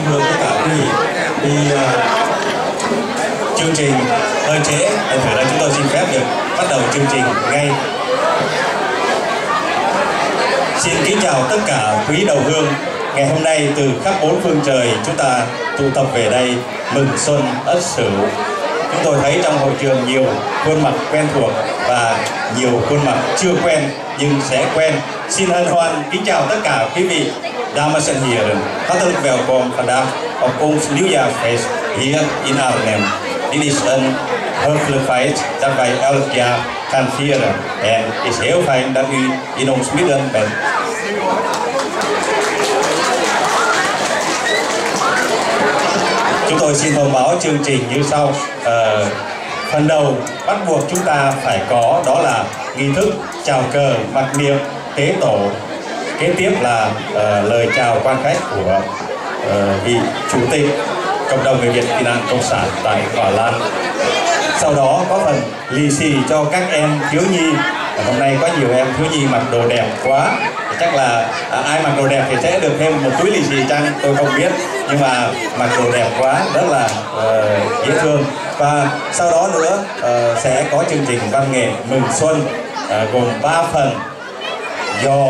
kính thưa tất cả quý vị đi uh, chương trình hơi trễ. Thành thử là chúng tôi xin phép được bắt đầu chương trình ngay. Xin kính chào tất cả quý đầu hương. Ngày hôm nay từ khắp bốn phương trời chúng ta tụ tập về đây mừng xuân ất sửu. Chúng tôi thấy trong hội trường nhiều khuôn mặt quen thuộc và nhiều khuôn mặt chưa quen nhưng sẽ quen. Xin hân hoan kính chào tất cả quý vị. Dames en heren, hartelijk welkom vandaag op ons nieuwjaarsfeest hier in Arnhem. Dit is een heugelijk feit dat wij elk jaar gaan vieren. En het is heel fijn dat u in ons midden bent. Chúng tôi xin thông báo chương trình như sau. Uh, phần đầu bắt buộc chúng ta phải có đó là nghi thức chào cờ mặc niệm tế tổ kế tiếp là uh, lời chào quan khách của uh, vị chủ tịch cộng đồng người Việt tị nạn cộng sản tại Hòa Lan. Sau đó có phần lì xì cho các em thiếu nhi. Hôm nay có nhiều em thiếu nhi mặc đồ đẹp quá. Chắc là à, ai mặc đồ đẹp thì sẽ được thêm một túi lì xì chăng tôi không biết. Nhưng mà mặc đồ đẹp quá rất là uh, dễ thương. Và sau đó nữa uh, sẽ có chương trình văn nghệ mừng xuân uh, gồm 3 phần do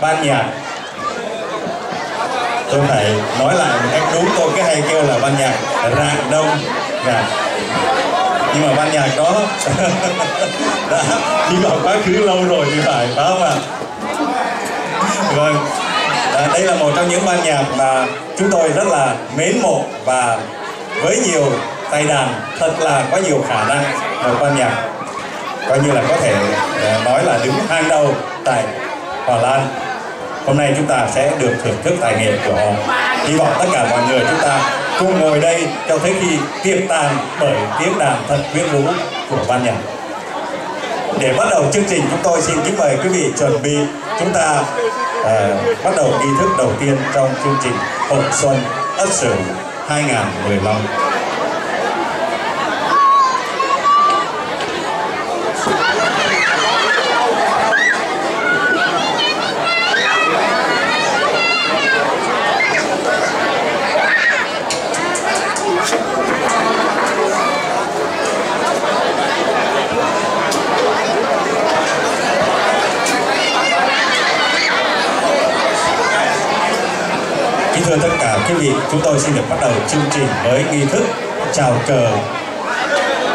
ban nhạc. Tôi phải nói lại một cách đúng tôi cái hay kêu là ban nhạc rạng đông nhạc nhưng mà ban nhạc đó đã đi vào quá khứ lâu rồi thì phải phải không ạ? Vâng. À, đây là một trong những ban nhạc mà chúng tôi rất là mến mộ và với nhiều tay đàn thật là có nhiều khả năng một ban nhạc coi như là có thể à, nói là đứng hàng đầu tại Hòa Lan hôm nay chúng ta sẽ được thưởng thức tài nghệ của họ. Hy vọng tất cả mọi người chúng ta cùng ngồi đây cho tới khi tiệm tàn bởi tiếng đàn thật quyến rũ của ban nhạc. Để bắt đầu chương trình chúng tôi xin kính mời quý vị chuẩn bị. Chúng ta uh, bắt đầu nghi thức đầu tiên trong chương trình Hội Xuân Ất Sửu 2015 thưa tất cả quý vị, chúng tôi xin được bắt đầu chương trình với nghi thức chào cờ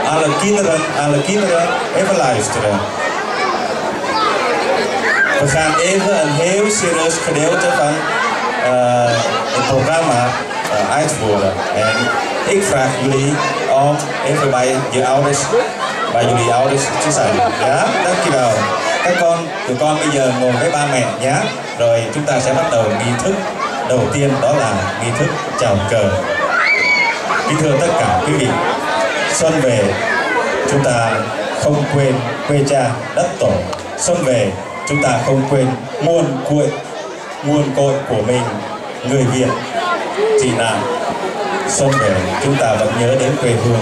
Alle kinderen, alle even luisteren. We gaan even een heel serieus gedeelte van uh, ờ, het programma ờ, uh, uitvoeren. En ik vraag jullie om even bij je ouders, bij jullie ouders te zijn. Ja, dankjewel. Dạ, các con, tụi con bây giờ ngồi với ba mẹ nhé. Rồi chúng ta sẽ bắt đầu nghi thức đầu tiên đó là nghi thức chào cờ. Kính thưa tất cả quý vị, xuân về, chúng ta không quên quê cha đất tổ. Xuân về, chúng ta không quên nguồn cội nguồn cội của mình, người việt. Chỉ là xuân về, chúng ta vẫn nhớ đến quê hương.